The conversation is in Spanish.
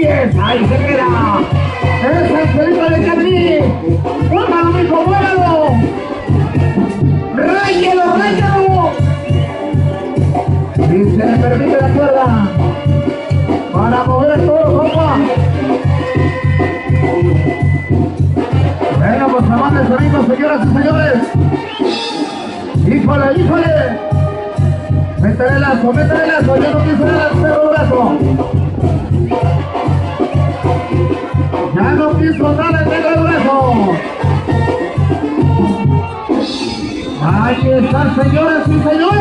señores. Ahí se queda. Es el de Carmín. Muévalo, mijo, muévalo. Ráyelo, ráyelo. Y se le permite la cuerda. Para mover todo, compa. Bueno, pues amantes sonido, señoras y señores. Híjole, híjole. Métele el lazo, métele el lazo. Yo no quiso dar el perro quiso dar el brazo. Ahí están, señoras y señores.